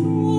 you.